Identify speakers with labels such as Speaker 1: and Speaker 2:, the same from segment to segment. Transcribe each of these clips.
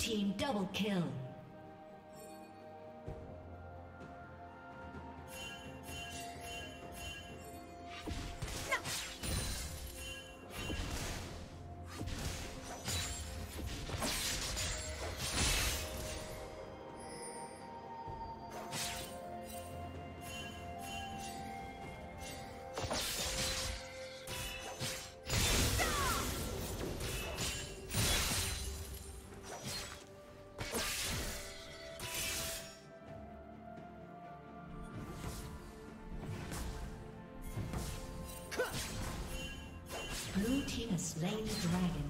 Speaker 1: Team double kill. Slain the dragon.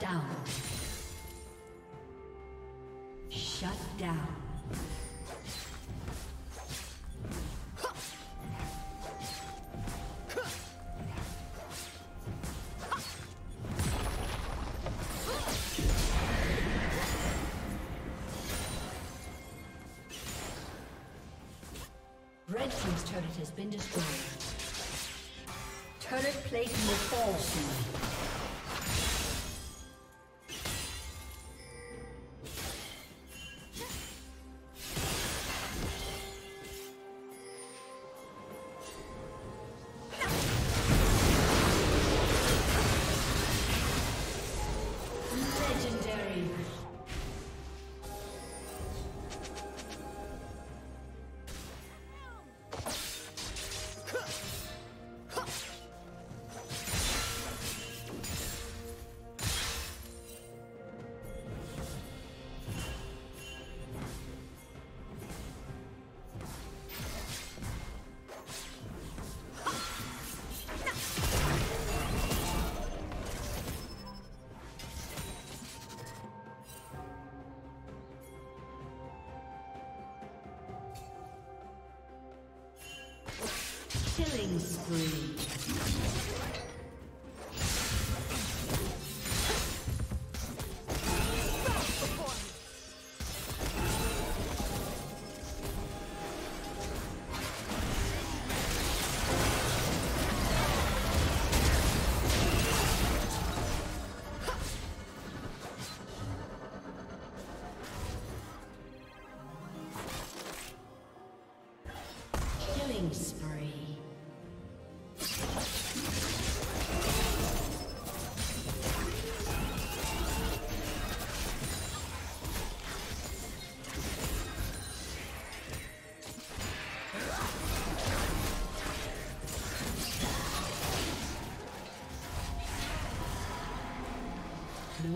Speaker 1: Down. Shut down. Red Team's turret has been destroyed. Turret plate will fall soon. Killing spree.